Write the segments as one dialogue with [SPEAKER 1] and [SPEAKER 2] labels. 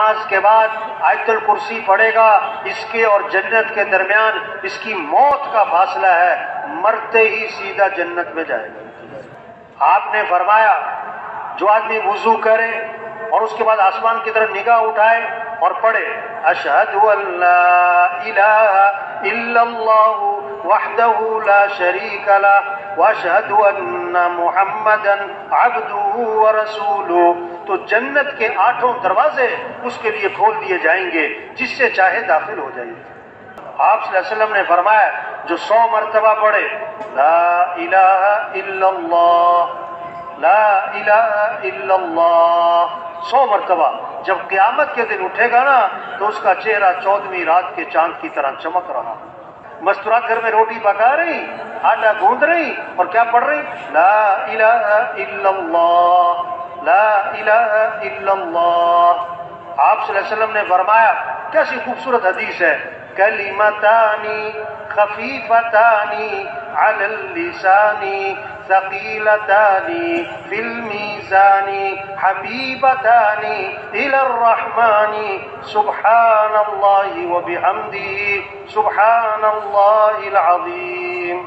[SPEAKER 1] نماز کے بعد آیت الکرسی پڑھے گا، اس کے اور جنت کے درمیان اس کی موت کا فاصلہ ہے، مرتے ہی سیدھا جنت میں جائے گا۔ آپ نے فرمایا، جو آدمی وضو کرے اور اس کے بعد آسمان کی طرف نگاہ اٹھائے اور پڑھے اشہد اللہ الہ الا اللہ وحدہ لا شریک لا واشہد ان محمدا عبدہ ورسولہ تو جنت کے آٹھوں دروازے اس کے لیے کھول دیے جائیں گے، جس سے چاہے داخل ہو جائے آپ صلی اللہ علیہ وسلم نے فرمایا، جو سو مرتبہ پڑھے، لا الہ الا اللہ، لا الہ الا اللہ۔ سو مرتبہ، جب قیامت کے دن اٹھے گا نا، تو اس کا چہرہ چودہویں رات کے چاند کی طرح چمک رہا۔ مستورات گھر میں روٹی پکا رہی، آٹا گوند رہی، اور کیا پڑھ رہی؟ لا الہ الا اللہ، لا الہ الا اللہ۔ آپ صلی اللہ علیہ وسلم نے فرمایا، کیسی خوبصورت حدیث ہے۔ کلمتانی خفیفتانی علی اللسانی ثقیلتانی فی المیزانی حبیبتانی الى الرحمن. سبحان اللہ و بحمدی سبحان اللہ العظیم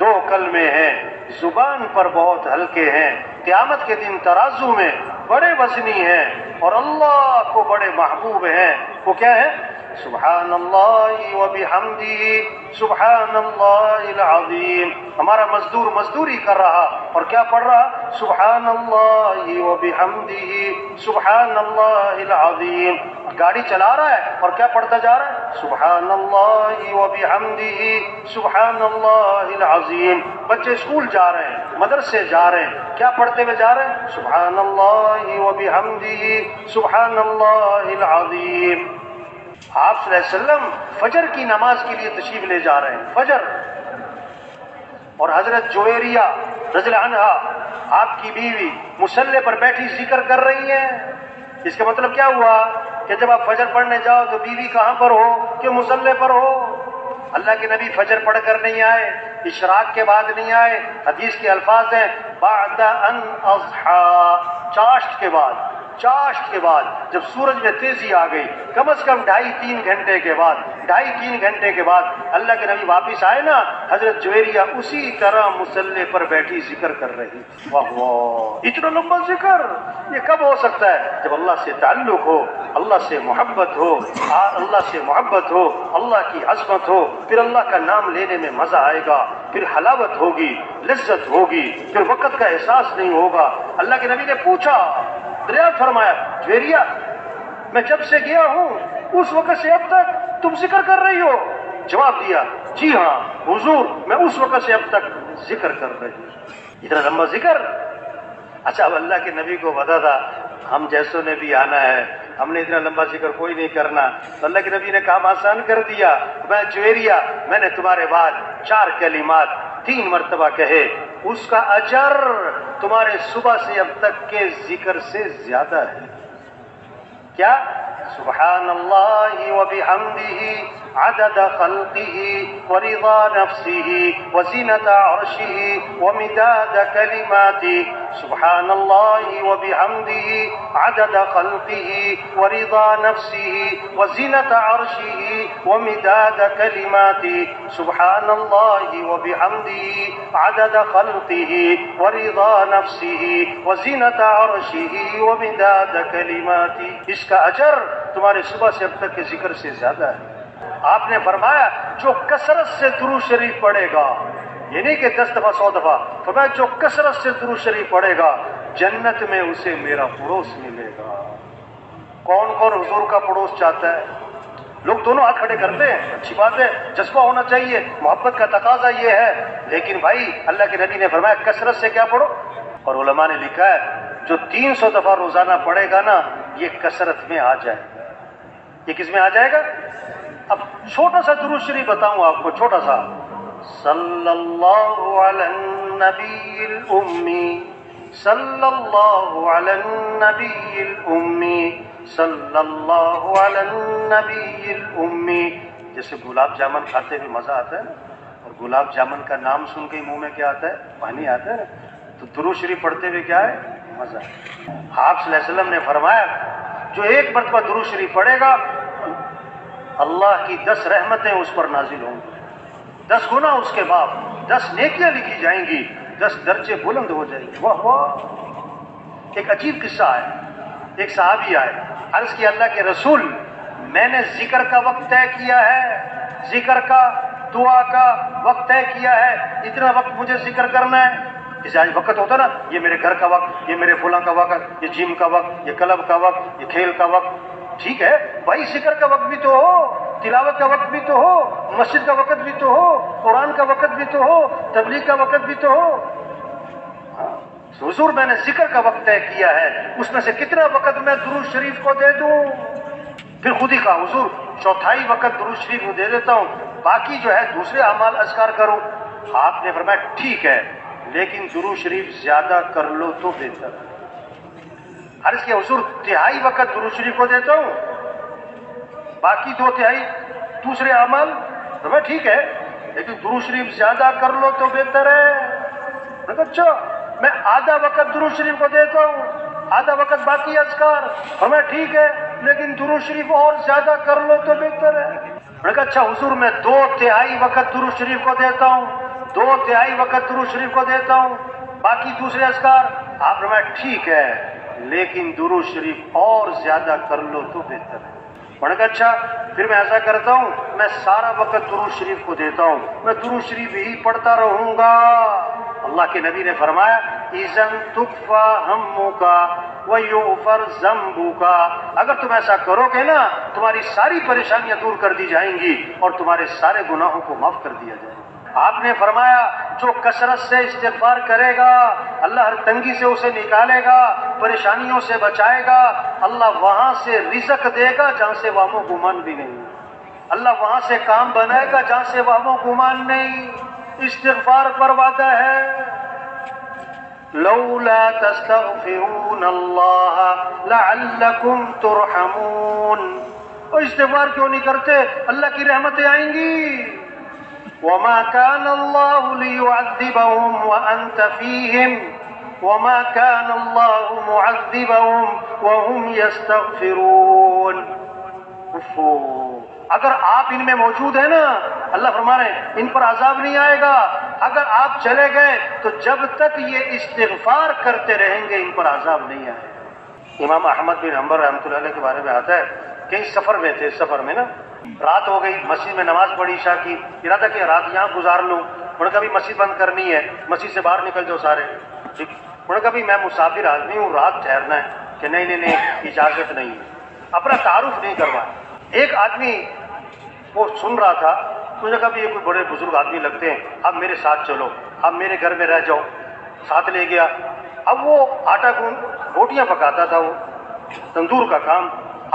[SPEAKER 1] دو کلمے ہیں، زبان پر بہت ہلکے ہیں، قیامت کے دن ترازو میں بڑے وزنی ہیں اور اللہ کو بڑے محبوب ہیں۔ وہ کیا ہے؟ سبحان اللہ و بحمدی سبحان اللہ العظیم۔ ہمارا مزدور مزدوری کر رہا اور کیا پڑھ رہا؟ سبحان اللہ و بحمدی سبحان اللہ العظیم۔ گاڑی چلا رہا ہے اور کیا پڑھتا جا رہا ہے؟ سبحان اللہ و بحمدی سبحان اللہ العظیم۔ بچے اسکول جا رہے ہیں، مدرسے جا رہے ہیں، کیا پڑھتے ہوئے جا رہے ہیں؟ سبحان اللہ و بحمدی سبحان اللہ العظیم۔ آپ صلی اللہ علیہ وسلم فجر کی نماز کے لیے تشریف لے جا رہے ہیں۔ فجر۔ اور حضرت جویریہ رضی اللہ عنہ آپ کی بیوی مسلح پر بیٹھی ذکر کر رہی ہیں۔ اس کا مطلب کیا ہوا کہ جب آپ فجر پڑھنے جاؤ تو بیوی کہاں پر ہو کہ مسلح پر ہو؟ اللہ کے نبی فجر پڑھ کر نہیں آئے، اشراق کے بعد نہیں آئے، حدیث کے الفاظ ہیں، بعد ان اضحا چاشت کے بعد۔ چاشت کے بعد جب سورج میں تیزی آ گئی، کم از کم ڈھائی تین گھنٹے کے بعد، ڈھائی تین گھنٹے کے بعد اللہ کے نبی واپس آئے نا، حضرت جویریہ اسی طرح مسلح پر بیٹھی، ذکر کر رہی۔ واہ واہ، اتنا لمبا ذکر! یہ کب ہو سکتا ہے؟ جب اللہ سے تعلق ہو، اللہ سے محبت ہو اللہ سے محبت ہو، اللہ کی عظمت ہو، پھر اللہ کا نام لینے میں مزہ آئے گا، پھر حلاوت ہوگی، لذت ہوگی، پھر وقت کا احساس نہیں ہوگا۔ اللہ کے نبی نے پوچھا دریافت فرمایا جویریا میں جب سے گیا ہوں، اس وقت سے اب تک تم ذکر کر رہی ہو؟ جواب دیا جی ہاں حضور، میں اس وقت سے اب تک ذکر کر رہی ہوں۔ اتنا لمبا ذکر؟ اچھا اب اللہ کے نبی کو بتا تھا، ہم جیسوں نے بھی آنا ہے، ہم نے اتنا لمبا ذکر کوئی نہیں کرنا۔ تو اللہ کے نبی نے کام آسان کر دیا، میں جویریا میں نے تمہارے بعد چار کلمات تین مرتبہ کہے، اس کا اجر تمہارے صبح سے اب تک کے ذکر سے زیادہ ہے۔ کیا؟ سبحان اللہ و بحمدہ۔ عدد خلقه ورضا نفسه وزنة عرشه ومداد كلماته. سبحان الله وبحمده. عدد خلقه ورضا نفسه وزنة عرشه ومداد كلماته. سبحان الله وبحمده. عدد خلقه ورضا نفسه وزنة عرشه ومداد كلماته. اس کا اجر تمہارے صبح سے اب تک کے ذکر سے زیادہ ہے۔ آپ نے فرمایا جو کثرت سے درو شریف پڑھے گا، یہ نہیں کہ دس دفعہ، سو دفعہ، فرمایا جو کثرت سے درو شریف پڑھے گا، جنت میں اسے میرا پڑوس ملے گا۔ کون کون حضور کا پڑوس چاہتا ہے؟ لوگ دونوں ہاتھ کھڑے کرتے ہیں، اچھی بات ہے، جذبہ ہونا چاہیے، محبت کا تقاضا یہ ہے۔ لیکن بھائی، اللہ کے نبی نے فرمایا کثرت سے کیا پڑھو؟ اور علماء نے لکھا ہے، جو تین سو دفعہ روزانہ پڑھے گا نا، یہ کثرت میں آ جائے گا۔ یہ کس میں آ جائے گا؟ اب چھوٹا سا درود شریف بتاؤں آپ کو، چھوٹا سا۔ صلی اللہ علی النبی الامی صلی اللہ علی النبی الامی صلی اللہ علی النبی الامی۔ جیسے گلاب جامن کھاتے ہوئے مزہ آتا ہے نا، اور گلاب جامن کا نام سن کے منہ میں کیا آتا ہے؟ پانی آتا ہے نا۔ تو درود شریف پڑھتے ہوئے کیا ہے؟ مزہ۔ آپ صلی اللہ علیہ وسلم نے فرمایا، جو ایک مرتبہ درو شریف پڑھے گا اللہ کی دس رحمتیں اس پر نازل ہوں گی۔ دس گنا اس کے بعد دس نیکیاں لکھی جائیں گی، دس درجے بلند ہو جائیں گے واہ واہ۔ ایک عجیب قصہ ہے ایک صحابی آئے۔ عرض کی اللہ کے رسول، میں نے ذکر کا وقت طے کیا ہے، ذکر کا، دعا کا وقت طے کیا ہے، اتنا وقت مجھے ذکر کرنا ہے۔ جیسے آج وقت ہوتا نا، یہ میرے گھر کا وقت، یہ میرے فلاں کا وقت، یہ جم کا وقت، یہ کلب کا وقت، یہ کھیل کا وقت۔ ٹھیک ہے، بھائی ذکر کا وقت بھی تو ہو، تلاوت کا وقت بھی تو ہو، مسجد کا وقت بھی تو ہو، قرآن کا وقت بھی تو ہو، تبلیغ کا وقت بھی تو ہو۔ حضور، میں نے ذکر کا وقت طے کیا ہے، اس میں سے کتنا وقت میں درود شریف کو دے دوں؟ پھر خود ہی کہا، حضور، چوتھائی وقت درود شریف کو دے دیتا ہوں، باقی جو ہے دوسرے اعمال اذکار کروں آپ نے فرمایا، ٹھیک ہے، لیکن درود شریف زیادہ کر لو تو بہتر۔ ہے عرض کے حضور، تہائی وقت درود شریف کو دیتا ہوں۔ باقی دو تہائی دوسرے عمل، تو میں ٹھیک ہے، لیکن درود شریف زیادہ کر لو تو بہتر ہے۔ اچھا میں آدھا وقت درود شریف کو دیتا ہوں۔ آدھا وقت باقی اذکار، اور میں ٹھیک ہے، لیکن درود شریف اور زیادہ کر لو تو بہتر ہے۔ میں کہا اچھا حضور، میں دو تہائی وقت درود شریف کو دیتا ہوں۔ دو تہائی وقت درود شریف کو دیتا ہوں۔ باقی دوسرے اذکار، آپ نے ٹھیک ہے۔ لیکن درو شریف اور زیادہ کر لو تو بہتر ہے۔ پڑھ کر اچھا پھر میں ایسا کرتا ہوں، میں سارا وقت درو شریف کو دیتا ہوں۔ میں درو شریف ہی پڑھتا رہوں گا۔ اللہ کے نبی نے فرمایا ایزن تکفا ہمو کا ویوفر زمبو کا اگر تم ایسا کرو گے نا، تمہاری ساری پریشانیاں دور کر دی جائیں گی اور تمہارے سارے گناہوں کو معاف کر دیا جائے گا۔ آپ نے فرمایا، جو کثرت سے استغفار کرے گا، اللہ ہر تنگی سے اسے نکالے گا، پریشانیوں سے بچائے گا، اللہ وہاں سے رزق دے گا جہاں سے وام و گمان بھی نہیں۔ اللہ وہاں سے کام بنائے گا جہاں سے وام و گمان نہیں۔ استغفار وعدہ ہے لولا تستغفرون اللہ لعلکم ترحمون. اور استغفار کیوں نہیں کرتے؟ اللہ کی رحمتیں آئیں گی. وما كان الله ليعذبهم وأنت فيهم. وما كان الله معذبهم وهم يستغفرون. اگر آپ ان میں موجود ہیں نا، اللہ فرما رہے ہیں، ان پر عذاب نہیں آئے گا۔ اگر آپ چلے گئے، تو جب تک یہ استغفار کرتے رہیں گے، ان پر عذاب نہیں آئے گا۔ امام احمد بن حمبر رحمۃ اللہ کے بارے میں آتا ہے کئی سفر میں تھے سفر میں نا، رات ہو گئی، مسجد میں نماز پڑھی شاہ کی، ارادہ کیا، رات یہاں گزار لوں۔ انہوں کبھی مسجد بند کرنی ہے، مسجد سے باہر نکل جاؤ سارے۔ ٹھیک۔ انہوں کبھی میں مسافر آدمی ہوں، رات ٹھہرنا ہے کہ نہیں نہیں نہیں، اجازت نہیں ہے۔ اپنا تعارف نہیں کروا۔ ایک آدمی وہ سن رہا تھا مجھے کبھی یہ کوئی بڑے بزرگ آدمی لگتے ہیں، اب میرے ساتھ چلو، اب میرے گھر میں رہ جاؤ، ساتھ لے گیا۔ اب وہ آٹا گوند روٹیاں پکاتا تھا وہ، تندور کا کام۔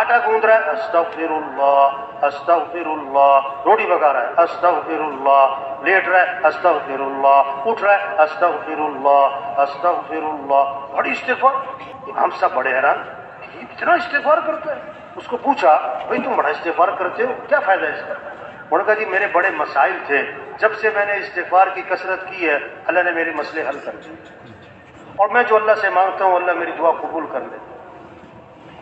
[SPEAKER 1] آٹا گوند رہا ہے استغفر اللہ استغفر اللہ روٹی پکا رہا ہے استغفر اللہ لیٹ رہا ہے استغفر اللہ اٹھ رہا ہے استغفر اللہ استغفر اللہ بڑی استغفار ہم سب بڑے حیران اتنا استغفار کرتے ہیں۔ اس کو پوچھا، بھائی تم بڑا استغفار کرتے ہو؟ کیا فائدہ ہے اس کا? انہوں نے کہا جی میرے بڑے مسائل تھے۔ جب سے میں نے استغفار کی کثرت کی ہے، اللہ نے میرے مسئلے حل کر دیے۔ اور میں جو اللہ سے مانگتا ہوں، اللہ میری دعا قبول کر لیتا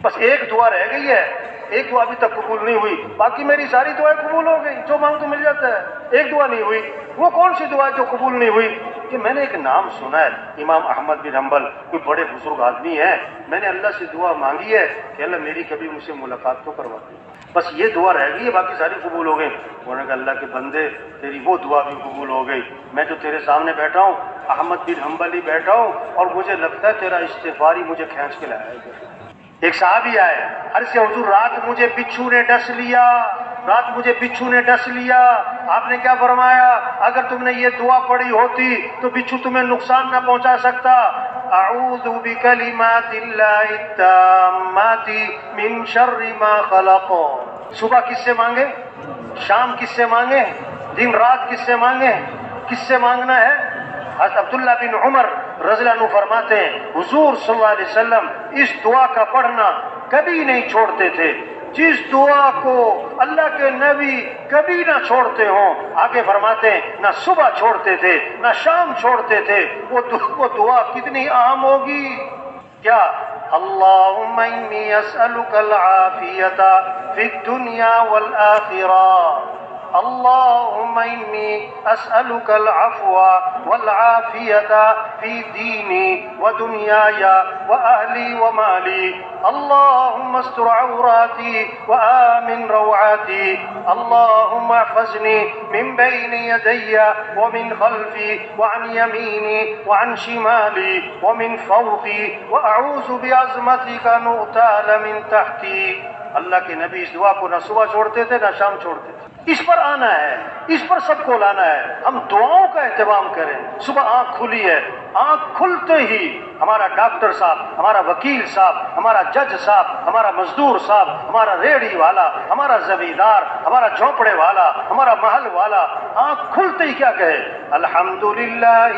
[SPEAKER 1] بس ایک دعا رہ گئی ہے۔ ایک دعا ابھی تک قبول نہیں ہوئی۔ باقی میری ساری دعائیں قبول ہو گئی۔ جو مانگ تو مل جاتا ہے۔ ایک دعا نہیں ہوئی۔ وہ کون سی دعا جو قبول نہیں ہوئی؟ کہ میں نے ایک نام سنا ہے، امام احمد بن حنبل، کوئی بڑے بزرگ آدمی ہیں۔ میں نے اللہ سے دعا مانگی ہے کہ اللہ میری کبھی مجھ سے ملاقات تو کروا دی بس یہ دعا رہ گئی ہے باقی ساری قبول ہو گئی۔ انہوں نے کہا، اللہ کے بندے، تیری وہ دعا بھی قبول ہو گئی۔ میں جو تیرے سامنے بیٹھا ہوں، احمد بن حنبل ہی بیٹھا ہوں، اور مجھے لگتا ہے تیرا استفاری مجھے کھینچ کے لایا گیا۔ ایک صحابی آئے ہر سے حضور، رات مجھے بچھو نے ڈس لیا۔ رات مجھے بچھو نے ڈس لیا۔ آپ نے کیا فرمایا؟ اگر تم نے یہ دعا پڑی ہوتی تو بچھو تمہیں نقصان نہ پہنچا سکتا۔ اعوذ بکلمات اللہ التامات من شر ما خلق۔ صبح کس سے مانگے؟ شام کس سے مانگے؟ دن رات کس سے مانگے؟ کس سے مانگنا ہے؟ حضرت عبداللہ بن عمر رضی اللہ عنہ فرماتے ہیں، حضور صلی اللہ علیہ وسلم اس دعا کا پڑھنا کبھی نہیں چھوڑتے تھے۔ جس دعا کو اللہ کے نبی کبھی نہ چھوڑتے ہوں، آگے فرماتے ہیں، نہ صبح چھوڑتے تھے، نہ شام چھوڑتے تھے، وہ دعا کتنی عام ہوگی؟ کیا؟ اللہم انی اسألک العافية فی الدنیا والآخرہ۔ اللهم إني أسألك العفو والعافية في ديني ودنياي وأهلي ومالي. اللهم استر عوراتي وآمن روعاتي. اللهم احفظني من بين يدي ومن خلفي وعن يميني وعن شمالي ومن فوقي. وأعوذ بعظمتك أن أغتال من تحتي. اللہ کے نبی اس دعا کو نہ صبح چھوڑتے تھے نہ شام چھوڑتے تھے اس پر آنا ہے، اس پر سب کو لانا ہے۔ ہم دعاؤں کا اہتمام کریں۔ صبح آنکھ کھلی ہے۔ آنکھ کھلتے ہی ہمارا ڈاکٹر صاحب، ہمارا وکیل صاحب، ہمارا جج صاحب، ہمارا مزدور صاحب، ہمارا ریڑھی والا، ہمارا زمیندار، ہمارا جھونپڑے والا، ہمارا محل والا، آنکھ کھلتے ہی کیا کہے؟ الحمد للہ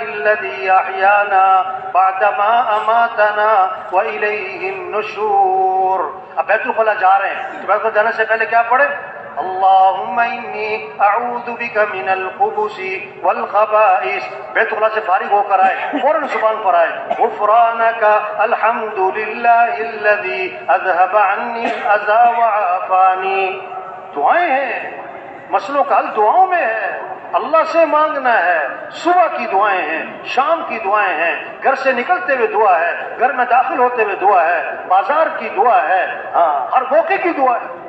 [SPEAKER 1] اماتنا النشور۔ اب بیت الخلا جا رہے ہیں۔ تو بیت الخلا جانے سے پہلے کیا پڑھے اللهم إني أعوذ بك من الخبث والخبائث. بیت اللہ سے فارغ ہو کر آئے فوراً زبان پر آئے غفرانك الحمد لله الذي أذهب عني الأذى وعافاني. دعائیں ہیں. مسئلوں کا حل دعاؤں میں ہے. اللہ سے مانگنا ہے. صبح کی دعائیں ہیں، شام کی دعائیں ہیں. گھر سے نکلتے ہوئے دعا ہے. گھر میں داخل ہوتے ہوئے دعا ہے. بازار کی دعا ہے. ہاں ہر موقع کی دعا ہے.